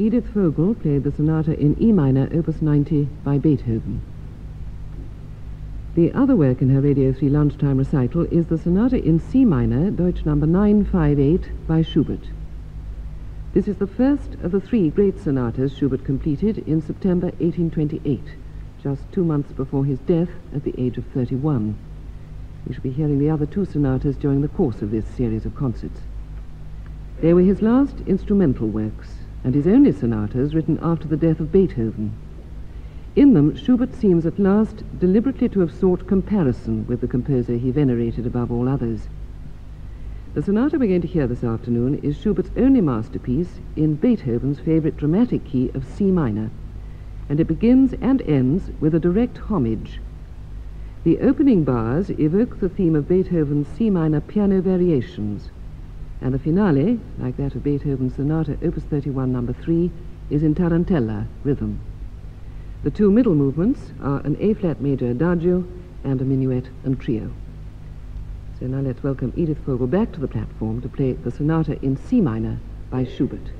Edith Vogel played the sonata in E minor, opus 90, by Beethoven. The other work in her Radio 3 lunchtime recital is the sonata in C minor, Deutsch number 958, by Schubert. This is the first of the three great sonatas Schubert completed in September 1828, just two months before his death at the age of 31. We shall be hearing the other two sonatas during the course of this series of concerts. They were his last instrumental works, and his only sonatas written after the death of Beethoven. In them, Schubert seems at last deliberately to have sought comparison with the composer he venerated above all others. The sonata we're going to hear this afternoon is Schubert's only masterpiece in Beethoven's favorite dramatic key of C minor, and it begins and ends with a direct homage. The opening bars evoke the theme of Beethoven's C minor piano variations, and the finale, like that of Beethoven's Sonata Opus 31 number 3, is in tarantella rhythm. The two middle movements are an A-flat major adagio and a minuet and trio. So now let's welcome Edith Vogel back to the platform to play the sonata in C minor by Schubert.